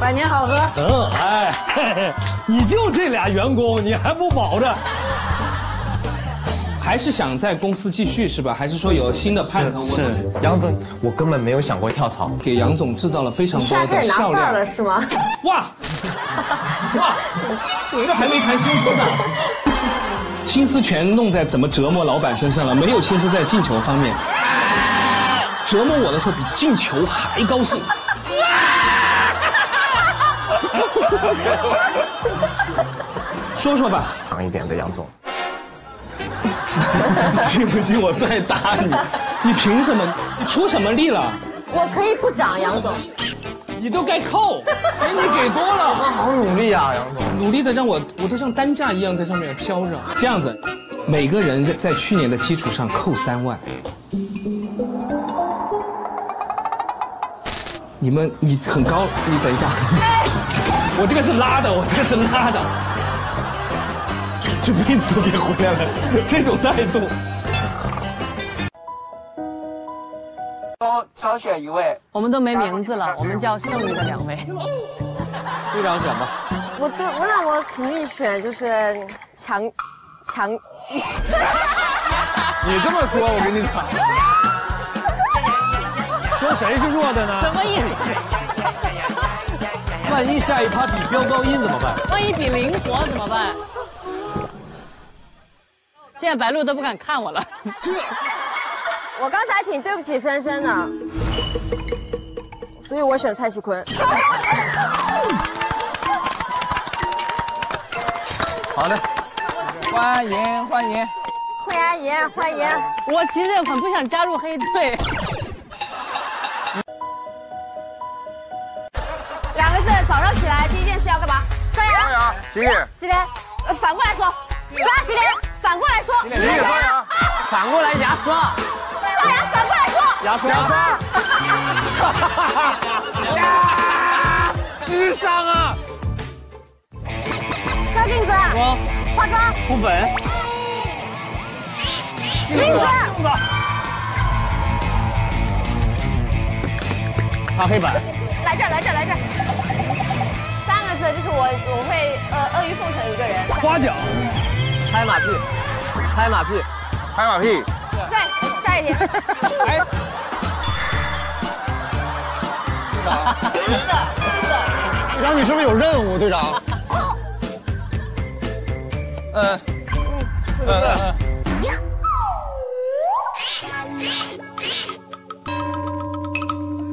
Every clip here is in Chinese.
百年好合。嗯，哎，嘿嘿你就这俩员工，你还不保着？还是想在公司继续是吧？还是说有新的盼头？是杨总，我根本没有想过跳槽。给杨总制造了非常现在多的笑开始拿范儿了。是吗？哇 哇，这还没谈薪资呢，心思全弄在怎么折磨老板身上了，没有心思在进球方面。折磨我的时候比进球还高兴。说说吧，长一点的杨总，信不信我再打你？你凭什么？你出什么力了？我可以不涨，杨总。你都该扣，给你给多了。我好努力啊，杨总。努力的让我，我都像担架一样在上面飘着。这样子，每个人在在去年的基础上扣三万。你们，你很高，你等一下，我这个是拉的，我这个是拉的，这辈子都别回来了，这种态度。都挑选一位，我们都没名字了，我们叫剩余的两位。队长选吧。我对，我那我肯定选就是强强。你这么说，我跟你讲，说谁是弱的呢？什么意思？万一下一趴比飙高音怎么办？万一比灵活怎么办？现在白鹿都不敢看我了。我刚才挺对不起深深的，所以我选蔡徐坤。好的，欢迎欢迎。惠阿姨欢迎！我其实很不想加入黑队。洗脸，洗脸。呃，反过来说，刷洗脸。反过来说，洗洗脸刷牙，反过来牙刷，刷牙。反过来说，牙刷，牙刷。智商啊！照镜子。我化妆。敷粉。镜子。擦黑板。来这儿，来这儿，来这儿。我，我会呃阿谀奉承一个人。夸奖。拍马屁，拍马屁，拍马屁。对，下一题。哎。四个，四个。队长，你是不是有任务？队长。嗯，嗯，嗯。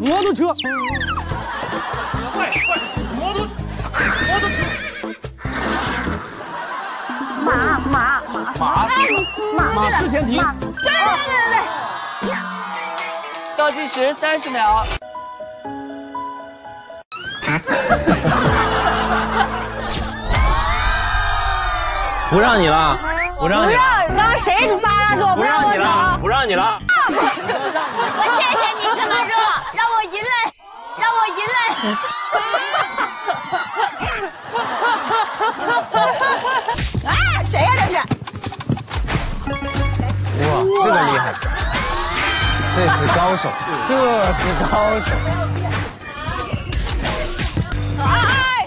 摩托车。快快，摩托，摩托车。马马马马马马式前庭。对对对对对。倒计时三十秒。不让你了，不让你了，不让，刚刚谁发的说不让你了，不让你了。我谢谢你这么说，让我赢了，让我赢了。这个厉害，这是高手，这是高手。哎，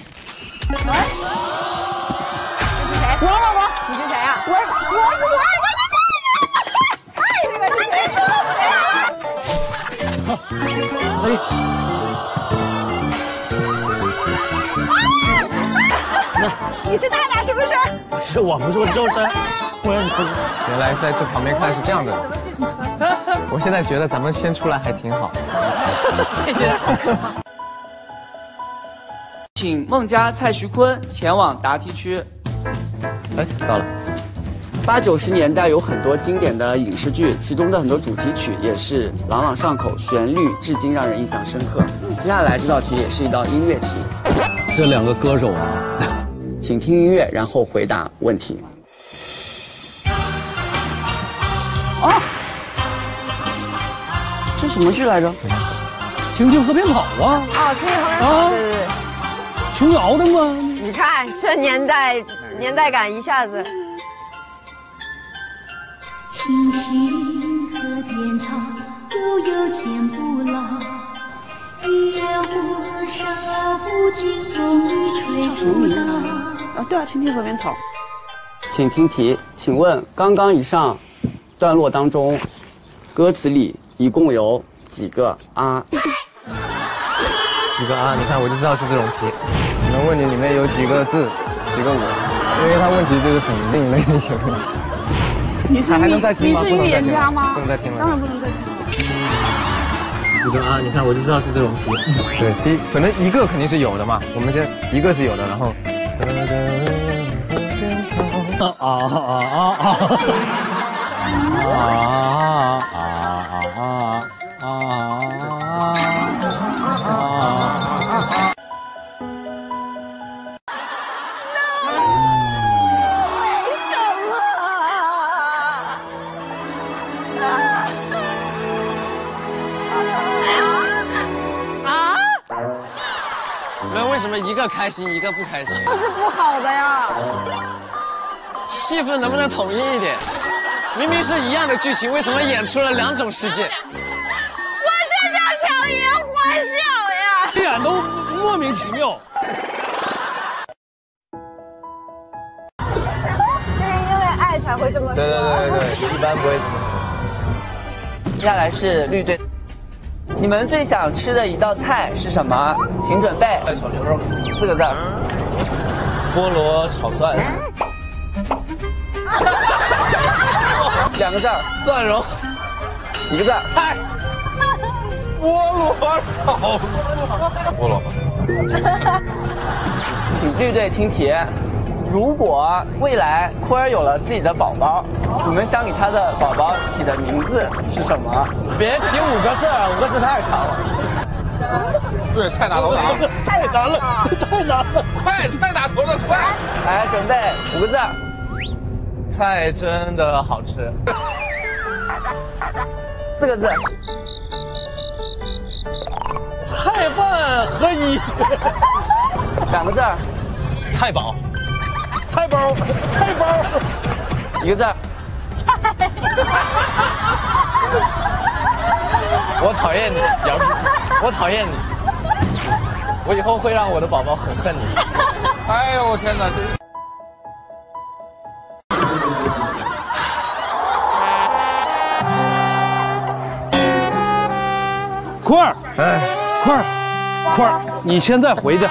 喂，这是谁？我我我，你是谁呀？我我是我我我。哎，这个是谁说？你是他俩是不是？是我不是我周深，我也不是。原来在这旁边看是这样的。我现在觉得咱们先出来还挺好。请孟佳、蔡徐坤前往答题区。哎，到了。八九十年代有很多经典的影视剧，其中的很多主题曲也是朗朗上口，旋律至今让人印象深刻。接下来这道题也是一道音乐题，这两个歌手啊，请听音乐，然后回答问题。什么剧来着？《青青河边跑》啊，哦，青青河边草，对对对。琼瑶的吗？你看这年代，年代感一下子。青青河边草，悠悠天不老。一月五小不尽风雨吹不倒。啊，对啊，青青河边草。请听题，请问刚刚以上段落当中，歌词里一共有几个啊？几个啊？你看我就知道是这种题。能问你里面有几个字，几个我，因为他问题就是很另类的一些问题。你是还能再听吗？你是预言家吗？不能再听了。当然不能再听了。几个啊？你看我就知道是这种题。对，第一反正一个肯定是有的嘛。我们先一个是有的，然后。啊啊啊啊啊！啊啊啊啊啊！啊啊啊啊啊啊啊啊你们为什么一个开心一个不开心？这是不好的呀。戏份能不能统一一点？明明是一样的剧情，为什么演出了两种世界？我这叫强颜欢笑呀！演都莫名其妙。就是因为爱才会这么说。对对对对对，一般不会这么接下来是绿队，你们最想吃的一道菜是什么？请准备。炒牛肉，四个字。菠萝炒蒜，两个字儿。蒜蓉，一个字儿。菜，菠萝炒菠萝。请绿队听题。如果未来坤儿有了自己的宝宝，你们想给他的宝宝起的名字是什么？别起五个字，五个字太长了。对，菜打头的，太难了，太难了，快，菜打头的快。来，准备五个字。菜真的好吃。四个字。菜饭合一。两个字。菜宝。菜包，菜包，一个字。菜。我讨厌你，杨我讨厌你。我以后会让我的宝宝很恨你。哎呦我天哪！坤儿，哎，坤儿，坤儿，你现在回去，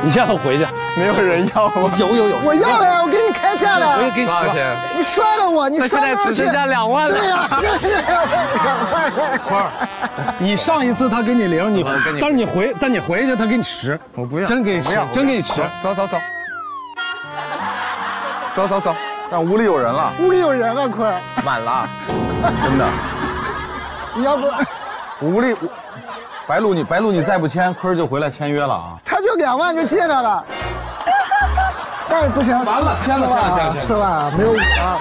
你现在回去。没有人要我，有有有，我要呀！我给你开价了，我也给你多少钱？你摔了我，你那现在只剩下两万了。对呀，两万。坤儿，你上一次他给你零，你但是你回，但你回去他给你十，我不要，真给你十，真给你十，走走走，走走走，但屋里有人了，屋里有人了，坤儿，晚了，真的。你要不，屋里，白鹿你白鹿你再不签，坤儿就回来签约了啊。他就两万就借他了。但是不行，完了，签了，签了，签了，四万啊，没有五啊。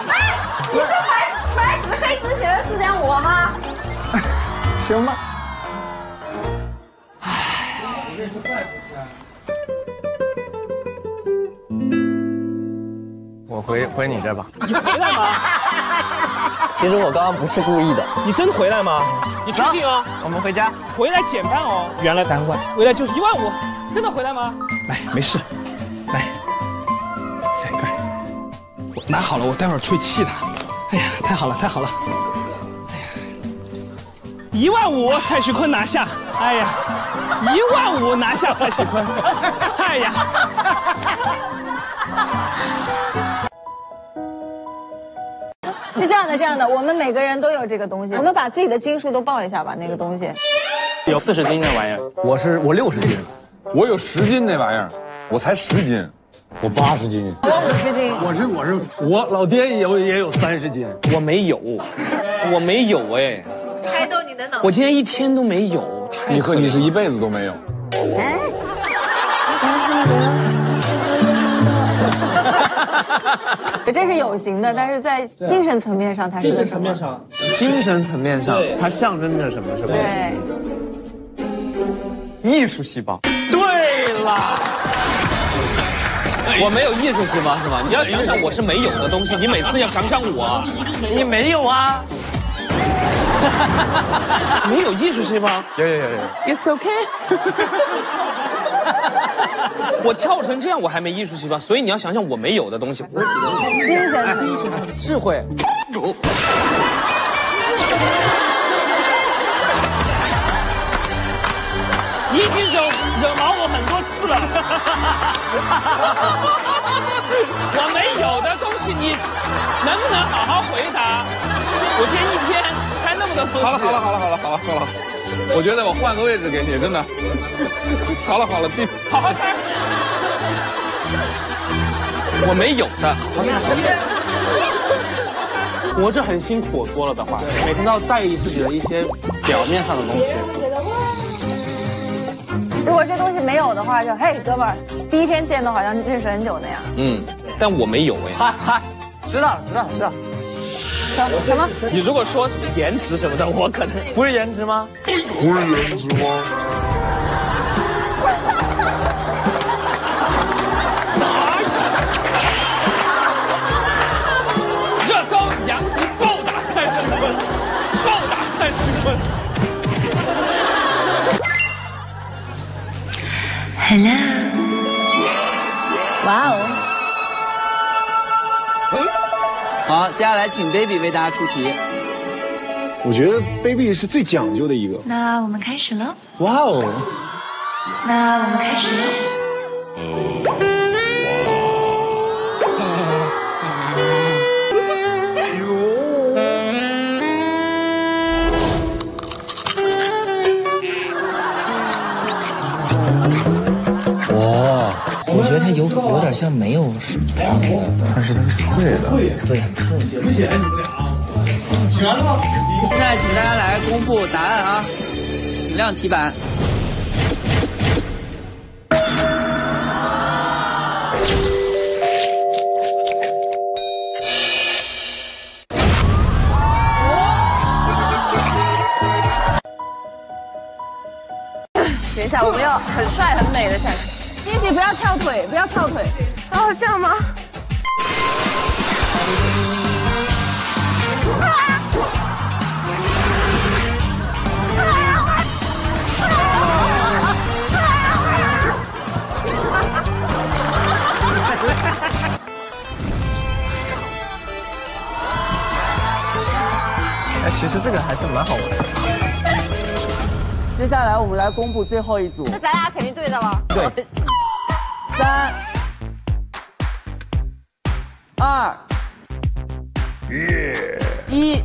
你这白白纸黑字写的四点五吗？行吧。我回回你这吧。你回来吗？其实我刚刚不是故意的。你真回来吗？你确定啊？我们回家。回来减半哦。原来三万，回来就是一万五。真的回来吗？来，没事。来，下一个，我拿好了，我待会儿出去气他。哎呀，太好了，太好了！哎呀，一万五，蔡徐坤拿下！哎呀，一万五拿下蔡徐坤！哎呀！的，这样的，我们每个人都有这个东西，我们把自己的斤数都报一下吧，那个东西。有四十斤那玩意儿，我是我六十斤，我有十斤那玩意儿，我才十斤。我八十斤，我五十斤，我是我是我老爹也有也有三十斤，我没有，我没有哎，开动你的脑。我今天一天都没有，你和你是一辈子都没有。哎，这是有形的，但是在精神层面上，它是精神层面上，精神层面上，它象征着什么？是吧？对，艺术细胞。对了。我没有艺术细胞是吧？你要想想我是没有的东西，你每次要想想我，你没有啊？你有艺术细胞有有有有。？It's okay。我跳成这样，我还没艺术细胞，所以你要想想我没有的东西。精神精神。智慧。你已经惹惹毛我很多次了。我没有的东西，你能不能好好回答？我今天一天开那么多东西。好了好了好了好了好了好了，我觉得我换个位置给你，真的。好了好了，闭。好好开。我没有的。活着很辛苦，多了的话，每天都要在意自己的一些表面上的东西。如果这东西没有的话，就嘿哥们儿，第一天见都好像认识很久那样。嗯，但我没有哎。嗨嗨，知道了知道了知道了。什什么？你如果说什么颜值什么的，我可能不是颜值吗？不是颜值吗？热搜杨迪暴打蔡徐坤，暴打蔡徐坤。Hello，接下来请 baby 为大家出题。我觉得 baby 是最讲究的一个。那我们开始喽。哇哦！那我们开始喽。好像没有水泡的，但是它是脆的，对，很脆。现在请大家来公布答案啊！请亮题板。等一下，我们要很帅很美的下去。欣欣不要翘腿，不要翘腿。哦，这样吗？哎，其实这个还是蛮好玩的。接下来我们来公布最后一组。那咱俩肯定对的了。对，三、二、一。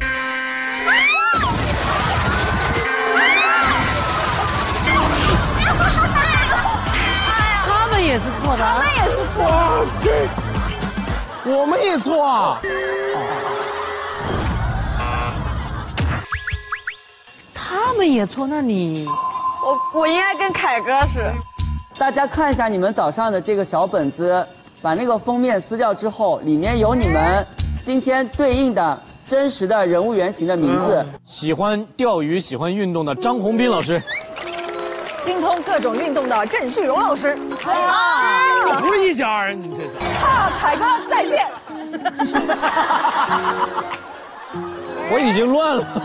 他们也是错的，他们也是错。哇塞，我们也错啊！他们也错，那你我我应该跟凯哥是。大家看一下你们早上的这个小本子，把那个封面撕掉之后，里面有你们今天对应的真实的人物原型的名字。喜欢钓鱼、喜欢运动的张宏斌老师，精通各种运动的郑旭荣老师。啊，不是一家人，你这是。哈，凯哥再见。我已经乱了。